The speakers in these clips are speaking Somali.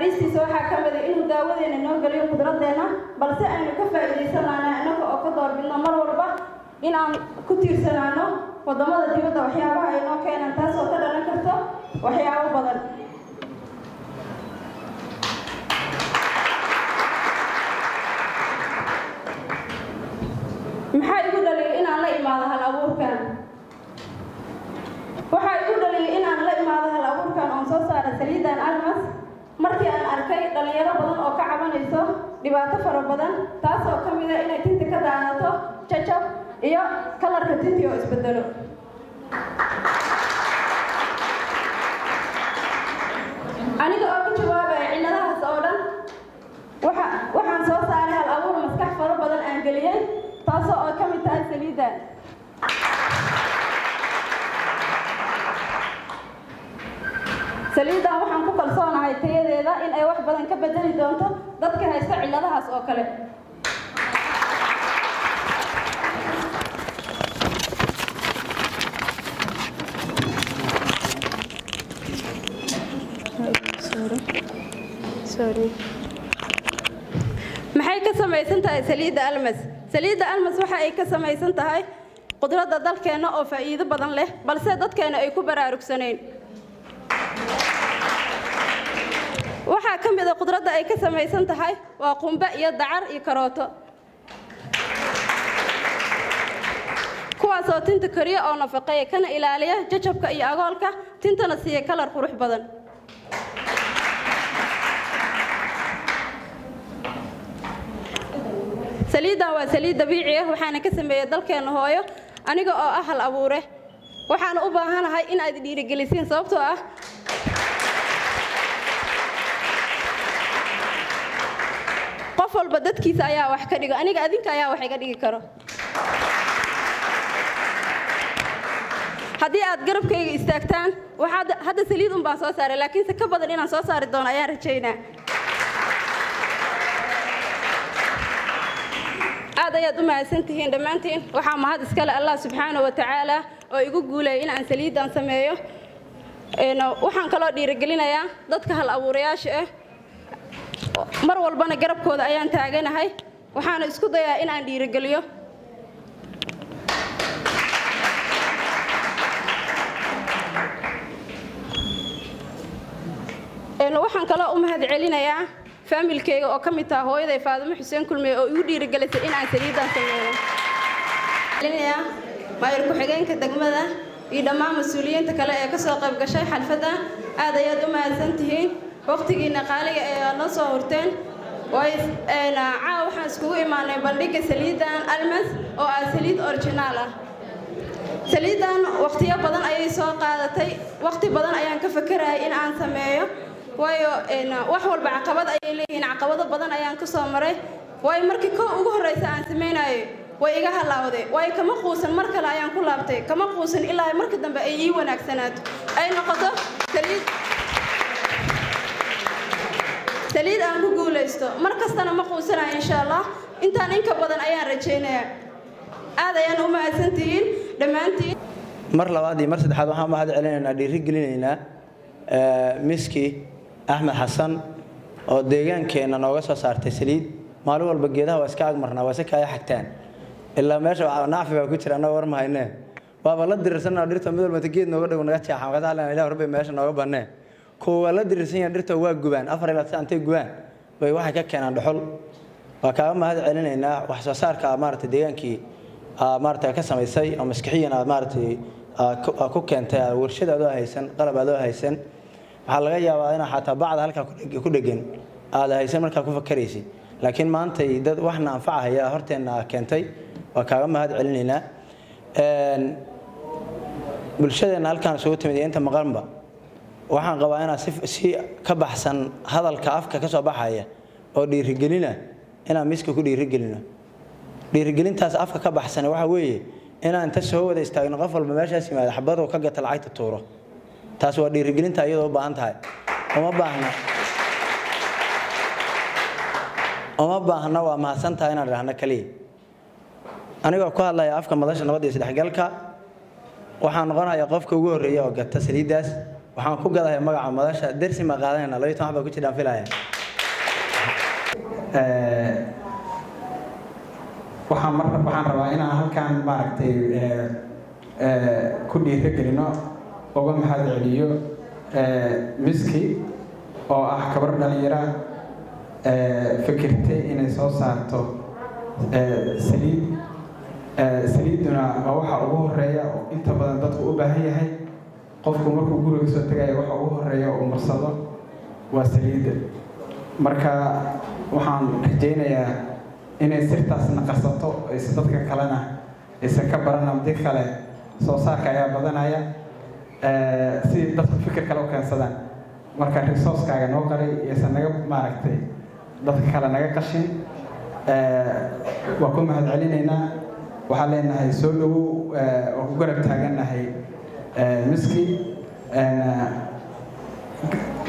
aristiisa waxaa ka mida inuu daawadeena noo geliyo qudradeena balse aynu ka faa'iidaysanaana innaga oo ka doorbidno mar walba in aan ku tiirsanaano waddamada dibadda waxyaabaha ay noo keenaan taas oo ka dhalan karto waxyaabo badan. Maxaa igu dhaliyay inaan la imaado hal abuurkan? Waxaa igu dhaliyay inaan la imaado hal abuurkan oon soo saara saliidan almas markii aan arkay dhalinyaro badan oo ka cabanayso dhibaato fara badan taas oo ka mida inay tinta ka daanato jajab iyo kalarka tinti oo isbedelo. Aniga oo ka jawaabaya cilladahaas oo dhan waxa waxaan soo saaray hal abuur maskax fara badan aan geliyey taasoo oo ka mid tahay saliidan saliidan waxaan ku kalsoonahay tayadeeda in ay wax badan ka bedeli doonto dadka haysta cilladahaas oo kale. Maxay ka samaysan tahay saliidda almas? Saliidda almas waxa ay ka samaysan tahay qudradda dalkeenna oo faa'iido badan leh balse dadkeenna ay ku baraarugsanayn waxaa ka mid a qudradda ay ka samaysan tahay waa qumbe iyo dacar iyo karooto. Kuwaasoo tinta koriya oo nafaqeeya kana ilaaliya jajabka iyo agoolka tintana siiya kalar qurux badan. Saliiddan waa saliid dabiici ah waxaana ka sameeyey dalkeenna hooyo aniga oo ah hal abuure. Waxaana u baahanahay in aad dhiirigelisiin sababtoo ah qof walba dadkiisa ayaa wax ka dhigo. Aniga adinka ayaa wax iga dhigi karo. Haddii aad garabkayga istaagtaan waxaad hadda saliid un baan soo saaray laakiinse ka badan inaan soo saari doono ayaan rajaynaa. Aad ayaad u mahadsantihiin dhammaantiin waxaa mahad iskale allah subxaana wa oo igu guulayay in aan saliiddan sameeyo. Waxaan kaloo dhiirigelinayaa dadka hal abuurayaasha ah mar walbana garabkooda ayaan taaganahay. Waxaana isku dayaa in aan dhiirigeliyo. Waxaan kaloo u mahad celinayaa faamilkeyga oo ka mid taha hooyaday faadimo xuseen kulmey oo igu dhiirigelisay in aan saliiddan sameeyo. Maayir ku-xigeenka degmada iyo dhammaan mas'uuliyiinta kale ee ka soo qayb gashay xalfadda. Aad ayaad u mahadsan tihiin waqtigiina qaaliga aad noo soo horteen caawa waxaan iskugu imaanay bandhigga saliiddan almas oo ah saliid originaal ah. Saliiddan waqtiyo badan ayay soo qaadatay. Waqti badan ayaan ka fakarayay in aan sameeyo. Waayo wax walba caqabad ayay leeyihiin caqabado badan ayaan ka soo maray. Waayo markii kow ugu horreysa aan samaynayo way iga halaawday. Waayo kama quusan mar kale ayaan ku laabtay. Kama quusan ilaa marka dambe ay ii wanaagsanaato ay noqoto saliid saliid aan ku guulaysto. Mar kastana ma quusanayo insha allah intaan inka badan ayaan rajaynayaa aad ayaan u mahadsantihiin. Dhammaantiin. Mar labaad iyo mar saddexaad waxaan mahad celinaynaa dhiiri gelinaynaa miski axmed xasan oo deegaankeenna nooga soo saartay saliid. Maalin walba geedaha waa iska agmarnaa waa si kaya xagtaan. Ilaa meesha nacfi baa ku jira annaga war mahayne. Waaba la dirirsanaa dhirta mid walbata geed nooga dhow naga jeexa makasaalan ilah horbay meesha nooga bannee waa la dirirsan yahan dhirta waa gubaan afar ilaa antay gubaan bay waxay ka keenaan dhuxul. Waa kaaga mahad celinaynaa wax soo saarka maarata deegaankii maarata ka samaysay oo maskixiyan aad maaratay ku keentay warshad adoo haysan qalab adoo haysan. Waxaa laga yaabaa inaa xataa bacda halkaa ku dhegan aad haysan markaa ku fakaraysid. Laakiin maantay dad waxna anfacahaya horteenna keentay waa kaaga mahad celinaynaa. Bulshadeenna halkaan isugu timid inta maqanba waxaan qabaa inaan si ka baxsan hadalka afka ka soo baxaya oo dhiirigelina inaan miska ku dhiirigelino. Dhiirigelintaas afka ka baxsan waxa weeye inaan inta soo wada istaagno qof walba meeshaas yimaada xabadoo ka gata lacagta tuuro. Taas waa dhiirigelinta iyadoo u baahan tahay. Uma baahna uma baahna waa mahadsan tahay inaan idhaahno kaliya. Anigoo ku hadlaya afka madasha nabadda iyo isdhexgalka waxaan noqonayaa qofka ugu horreeya oo gata saliiddaas waxaan ku gadahay magaca madasha. Dersi ma qaadanayna labiyo toban baa ku jiraan filaya waxaan mar waxaan rabaa inaan halkan maaragtay ku dhiirigelino uga mahad celiyo miski oo ah gabar dhalinyara fikirtay inay soo saarto saliid. Saliiduna waa waxa ugu horreeya oo inta badan dadku u baahan yahay qofku markuu guriga soo tegaya waxa ugu horreeya uu marsado waa saliidda. Marka waxaan rajaynayaa inay sirtaasna qarsato ayse dadka kalena aysan ka baran mid kale. Soo saarka ayaa badanaya si dadku fikir kale u keensadaan. Marka resourcekaaga noo qaray iyaysan naga maaragtay dadka kale naga qashin waa ku mahad celinaynaa waxaan leenahay soo dhowow oo ku garab taagannahay miski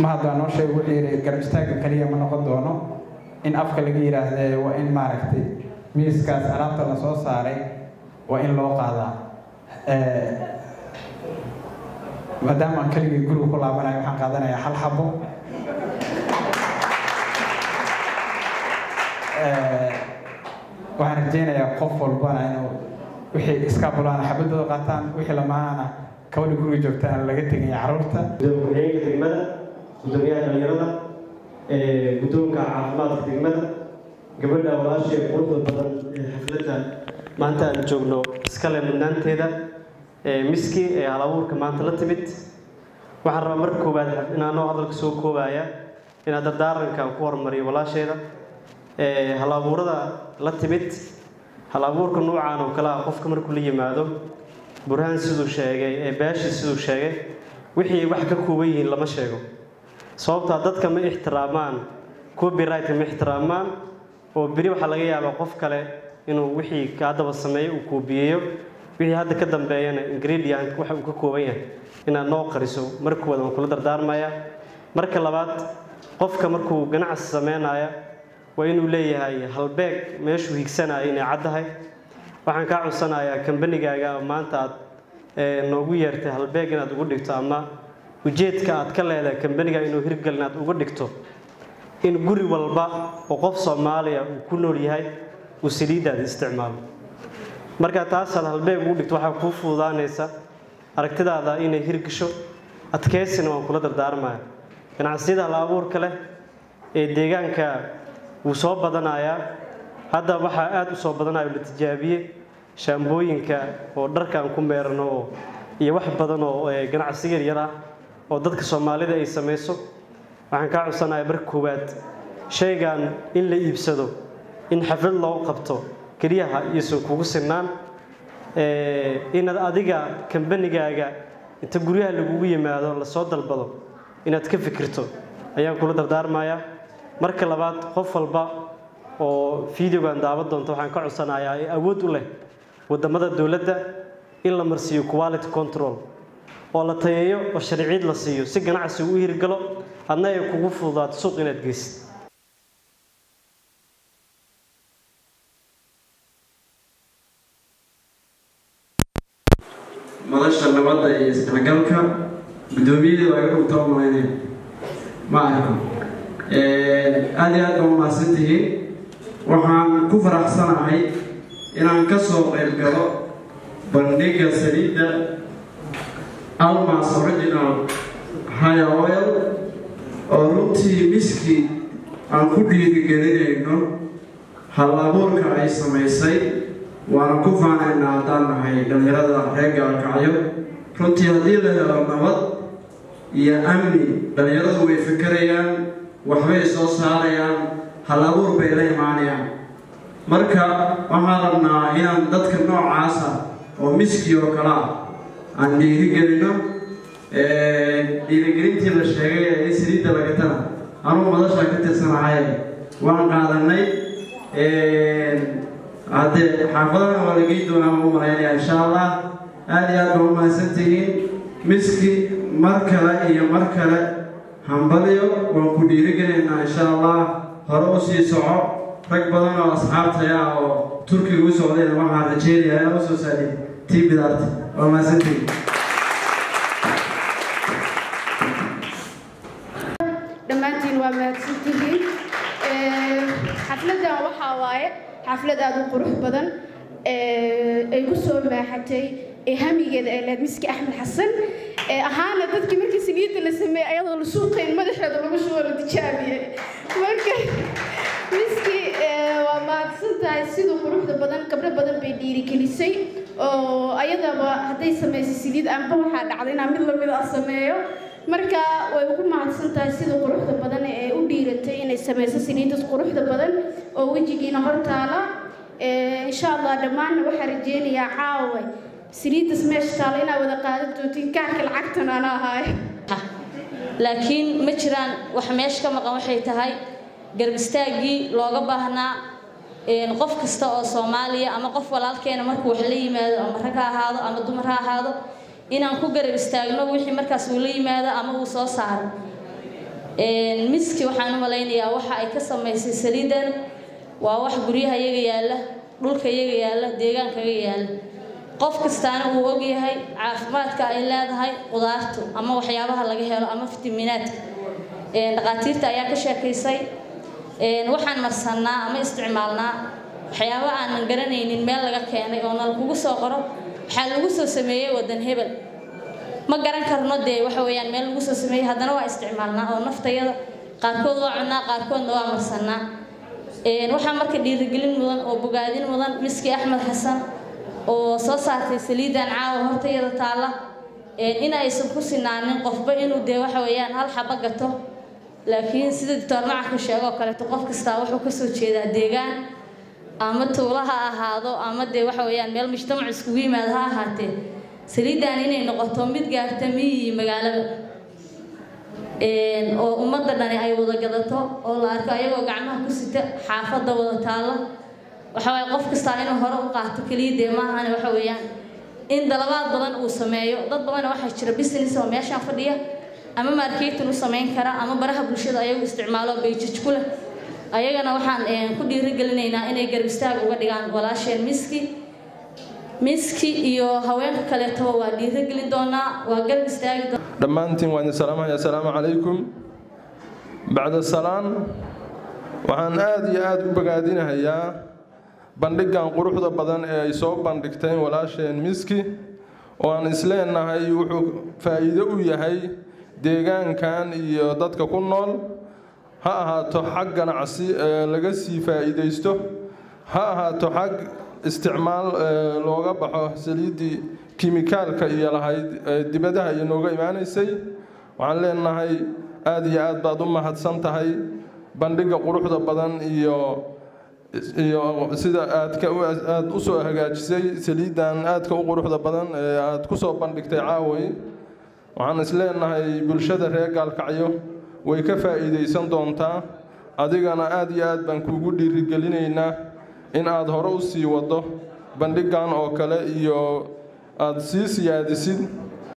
mahad baa noo sheegay wuxuu yidhi garab istaagga kaliya ma noqon doono. In afka laga yidhaahdee waa in maaragtay miiskaas alaabta la soo saaray waa in loo qaadaa. Maadaama keligii guriga ku laabanayo waxaan qaadanayaa hal xabo waxaan rajaynayaa qof walbana inuu wixii iska bulaan xabadooda qaataan wixii lamaanana kabadha guriga joogta aan laga tegaya carruurta gudoomiye degmada gudoomiyaha dhalinyarada guddoonka caafimaadka degmada gabadha walaashee quruxda badan ee xafladda maanta aan joogno iskale mudnaanteeda miski ee halabuurka maanta la timid waxaan rabaa marka koowaad inaanoo hadalka soo koobaya inaad dardaaranka ku hormariyo walaasheeda halabuurada la timid halabuurka nuucan oo kale ah qofka markuu la yimaado burhaan siduu sheegay ee baashi siduu sheegay wixii wax ka kooban yihiin lama sheego. Sababtaa dadka ma ixtiraamaan copyrightka ma ixtiraamaan oo beri waxaa laga yaabaa qof kale inuu wixii kaa daba sameeyo uu koobiyeeyo wixii hadda ka dambeeyana ingredient waxa uu ka kooban yahay inaad noo qariso marka koowaad waan kula dardaarmaya. Marka labaad qofka markuu ganacsi sameynaya waa inuu leeyahay halbeeg meeshuu higsanaya inay caddahay waxaan kaa codsanayaa kambanigaaga maanta aad noogu yeertay halbeeg inaad ugu dhigto ama ujeedka aad ka leedahay kambaniga inuu hirgal inaad uga dhigto in guri walba oo qof soomaaliya uu ku nool yahay uu saliiddaada isticmaalo. Marka taasaad halbeeg ugu dhigto waxaa kuu fududaanaysa aragtidaada inay hirgasho adkeysina waan kula dardaarmaya. Ganacsiyada hal abuurka leh ee deegaanka wuu soo badanayaa hadda waxaa aada u soo badanaya oo la tijaabiyey shaambooyinka oo dharka aan ku meerano iyo wax badan oo ganacsi yar ah oo dadka soomaalida ay samayso. Waxaan kaa codsanayaa marka koowaad shaygan in la iibsado in xaflad loo qabto keliyaha iyosan kugu sinaan inaad adiga kambanigaaga inta guryaha lagugu yimaado la soo dalbado inaad ka fikirto ayaan kula dardaarmayaa marka labaad qof walba oo videogan daawan doonta waxaan ka codsanayaa ee awood u leh waddamada dowladda in la marsiiyo quality control oo la tayeeyo oo sharciid la siiyo si ganacsi u hirgalo adna ay kugu fududaato suuq inaad geysid. Madasha nabadda iyo isdhexgalka guddoomiyada waa iga dhugtoo ma arko. Aada iyo aad baa umahadsan tihiin. waxaan ku faraxsanahay inaan ka soo qayb galo bandhiga saliidda almas original oil oo runtii miski aan ku dhiirigelinayno hal abuurka ay samaysay waana ku faanaynaa haddaan nahay dhallinyarada reer gaalkacyo runtii haddii la helo nabad iyo amni dhallinyaradu way fikerayaan waxbay soo saarayaan hal abuur bay la imaanayaan marka waxaan rabnaa inaan dadka noocaasa oo miski oo kale ah aan dhiirigelino dhiirigelintii la sheegay ee saliidda lagatana anuu madasha ka tirsanahay waan qaadanay haddee xaafadana waa la geyn doonaa u malaynaya insha allah aada iyo aad baa u mahadsantihiin. Miski mar kale iyo mar kale hambalyo waan ku dhiirigelaynaa insha allah hore u sii soco rag badan oo asxaabtaya oo turkiga u socdeen waxaan rajeynaya inaan u soo saadin tii bidaarta waa mahadsantiin dhammaantiin waa mahadsantihiin eh, xafladan waxaa waaye xaflad aada u qurux badan. Eh, ay ku soo baaxatay eh, ee hamigeeda ee leed miski axmed xasan ee ahaana dadkii markii saliidda la sameeyey ayadoo la suuqayn madaxeeda lagu shubo la tijaabiye marka miskii mahadsan tahay siduu quruxda badan gabdho badan bay dhiirigelisay oo ayadaba hadday samaysay saliid aanba waxaa dhacday inaan mid la mid ah sameeyo. Marka way ugu mahadsan sida quruxda badan ee u dhiiratay inay samayso saliidas quruxda badan oo wejigiina hortaala insha allah dhammaanna waxaa rajeynayaa caawa saliidas meesha taala inaa wada qaadan doontiin kaarka lacagtan ahaay laakiin ma jiraan wax meesha ka maqan waxay tahay istaaggii looga baahnaa qof kasta oo soomaaliya ama qof walaalkeena markuu wax la yimaado ama rag ha ahaado ama dumar ha ahaado inaan ku garab istaagno wixii markaas uu la yimaado ama uu soo saaro. Miski waxaan u malaynayaa waxa ay ka samaysay saliidan. Waa wax guryaha iyaga yaalla dhulka iyaga yaalla deegaankaga yaalla. Qof kastaana uu ogyahay caafimaadka ay leedahay qudaartu ama waxyaabaha laga helo ama fitamiinaadka dhaqaatiirta ayaa ka sheekaysay waxaan marsannaa ama isticmaalnaa waxyaabo aanan garanaynin meel laga keenay oo nal kugu soo qoro waxaa lagu soo sameeyey wadan hebel. Ma garan karno dee waxa weeyaan meel lagu soo sameeyey haddana waa isticmaalnaa oo naftayada qaarkood waa cunnaa qaarkoodna waa marsannaa. Waxaa marka dhiirigelin mudan oo bogaadin mudan miski axmed xasan oo soo saartay saliidan caawa hortayada taalla. In aysan ku sinaanin qofba inuu dee waxa weeyaan hal xaba gato laakiin sida doctor macanka sheegoo kaleeto qof kastaa wuxuu ka soo jeedaa deegaan ama tuulo ha ahaado ama dee waxa weeyaan meel mujtamac iskugu yimaado ha ahaatee saliidan inay noqoto mid gaarta miyi magaalada. Oo ummadda dhani ay wada gadato oo la arko ayagoo gacmaha ku sita xaafadda wada taalla. Waxa qof kastaa inuu hore u qaato keliya dee maahane waxa weeyaan. In dalabaad badan uu sameeyo dad badan waxaa jira business oo meeshaan fadhiya ama marketing u samayn kara ama baraha bulshada ayagu isticmaalo bayjaj ku leh ayagana waxaan ku dhiirigelinaynaa inay garab istaag uga dhigaan walaasheen miski. Miski iyo haweenka kaleetaba waa dhiirigelin doonaa waa garab istaagi dhammaantiin waan idin assalaamu calaykum. Bacda salaan waxaan aada iyo aada u bogaadinahayaa bandhigan quruxda badan ee ay soo bandhigteen walaasheen miski oo aan isleenahay wuxuu faa'iido u yahay deegaankan iyo dadka ku nool. Ha ahaato xag ganacsi ee laga sii faa'iidaysto. Ha ahaato xag isticmaal looga baxo saliiddii kimikaalka iyo lahayd dibadaha iyo nooga imaanaysay. Waxaan leenahay aada iyo aad baad u mahadsan tahay bandhigga quruxda badan iyo iyo sida aadka aada u soo hagaajisay saliiddan aadka u quruxda badan ee aada ku soo bandhigtay caaway waxaan isleenahay bulshada reer gaalkacyo way ka faa'iidaysan doontaa. Adigana aada iyo aad baan kuugu dhiirigelinaynaa in aad hore u sii waddo bandhiggan oo kale iyo aada sii siyaadisid